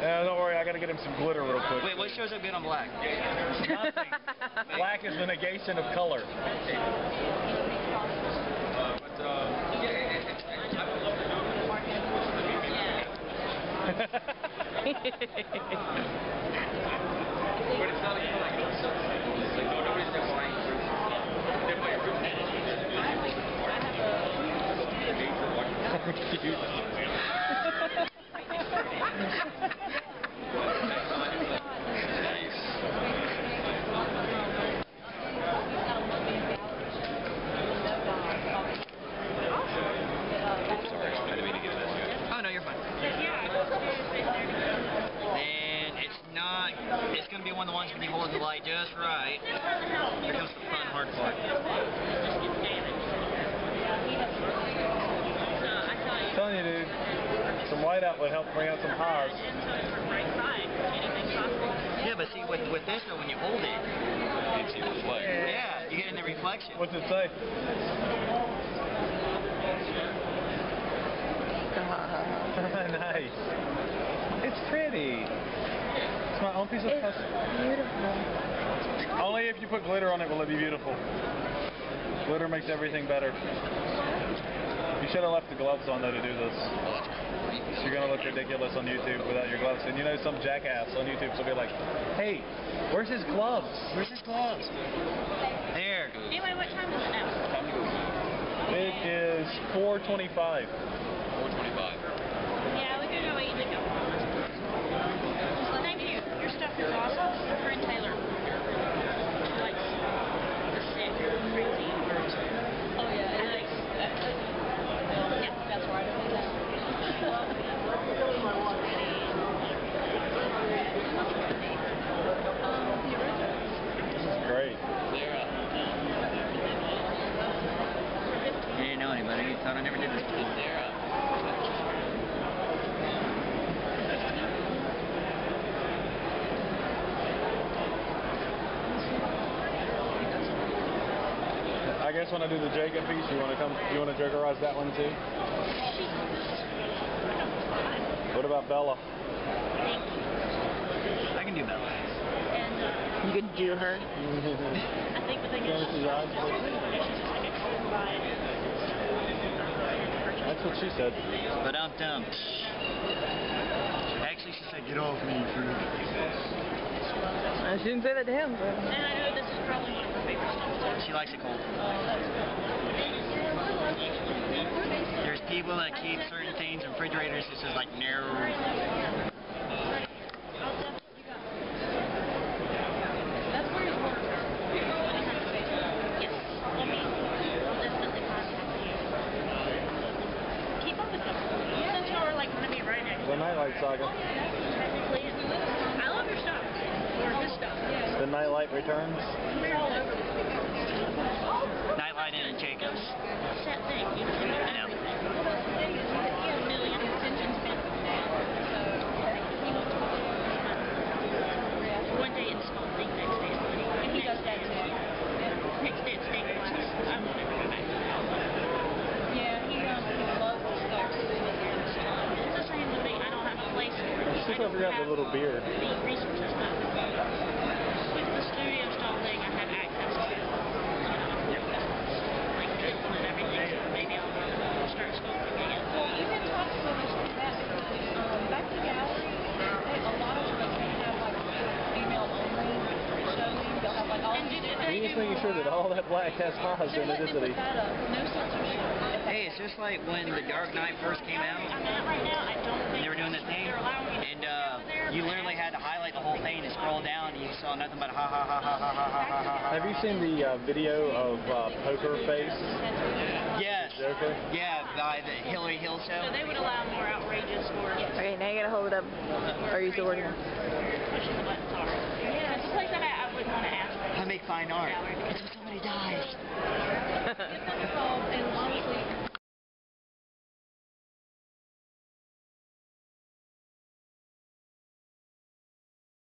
Uh, don't worry, I gotta get him some glitter real quick. Wait, what shows up good on black? Nothing. Black is the negation of color. Oh no, you're fine. And it's not. Oh, it's not gonna be one of the ones when you hold the light just right. Here comes the fun, hard part. I'm telling you, dude. Some whiteout would help bring out some highs. Yeah, but see, with with this though, when you hold it, It's a reflect. yeah, you get in the reflection. What's it say? nice. It's pretty. It's my own piece of It's custom. beautiful. Only if you put glitter on it will it be beautiful. Glitter makes everything better. You should have left the gloves on though to do this. You're gonna look ridiculous on YouTube without your gloves. And you know some jackass on YouTube will be like, "Hey, where's his gloves? Where's his gloves?" There. Anyway, what time is it now? It is 4:25. 425. Yeah, we could go eat and go. Thank you. Your stuff is awesome. My friend Taylor. She likes the sick, crazy birds. Oh yeah, and like, that's, Yeah. that's where I do that. This is great. You didn't know anybody. You thought I never did this. I guess when I do the Jacob piece, you want to come? You want to jokerize that one too? What about Bella? I can do Bella. And uh, You could do her. I think the thing is, Candace's eyes. she's just like a true bride. That's what she said. But I'm dumb. Actually, she said, "Get off me, fruit." I shouldn't say that to him, but And I know this is probably one of her favorite songs. She likes it cold. There's people that keep certain things in refrigerators. It's just like no. That's where you work. Yes. Let me definitely contact you. Keep up with them. Since you're like going to be right next The Nightlight Saga. technically. I love your stuff. Or his stuff. The Nightlight Returns. We're all over. Nightlight in Jacobs. It's that thing. I know. a million attention span. One day it's small thing, next day it's money. And he does that too. Next day it's stained glass. I won't ever go back to that. Yeah, he um he loves the stuff. It's the same with me. I don't have a place for it. She I don't forgot the little beard. Missouri and Salt Lake I have access to. And these do different. He's making sure that all that black has highs They're in it, letting isn't he? put that up. No censorship. Hey, it's just like when The Dark Knight first came out. I'm at right now. I don't think They were doing that thing, they're allowing me to and uh, you literally had to highlight the whole thing and scroll down, and you saw nothing but ha ha ha ha ha ha ha ha ha. Have you seen the uh, video of uh, Poker Face Yes. Joker? Yeah, by the Hillary Hill show. So they would allow more outrageous or okay, now you gotta hold it up. Are you still working? pushing the buttons are. It's a place that I, I wouldn't want to ask for. I make fine art. Gallery because Until somebody dies.